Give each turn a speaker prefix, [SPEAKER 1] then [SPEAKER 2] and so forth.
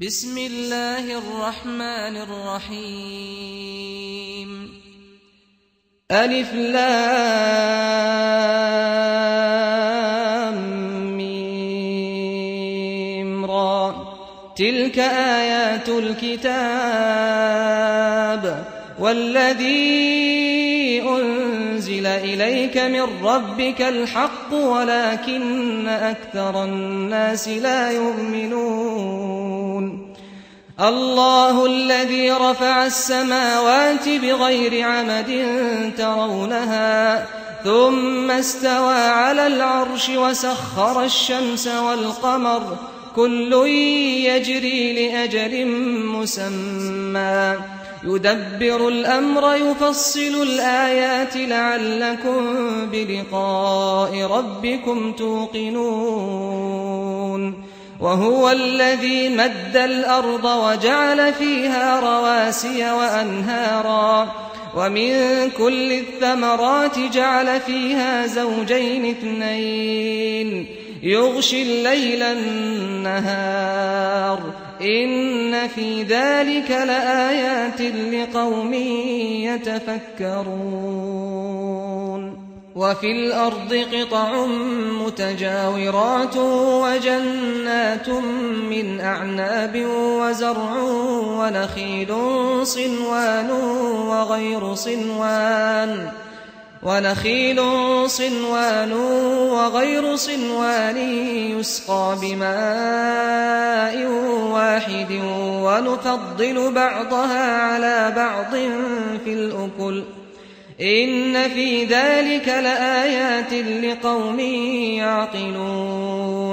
[SPEAKER 1] بسم الله الرحمن الرحيم.
[SPEAKER 2] ألف لام ميم را. تلك آيات الكتاب والذي أنزل إليك من ربك الحق ولكن أكثر الناس لا يؤمنون. الله الذي رفع السماوات بغير عمد ترونها ثم استوى على العرش وسخر الشمس والقمر. كل يجري لأجل مسمى. يدبر الأمر يفصل الآيات لعلكم بلقاء ربكم توقنون. وهو الذي مد الأرض وجعل فيها رواسي وأنهارا. ومن كل الثمرات جعل فيها زوجين اثنين. يغشي الليل النهار. إن في ذلك لآيات لقوم يتفكرون. وفي الأرض قطع متجاورات وجنات من أعناب وزرع ونخيل صنوان وغير صنوان. ونخيل صنوان وغير صنوان يسقى بماء واحد ونفضل بعضها على بعض في الأكل. إن في ذلك لآيات لقوم يعقلون.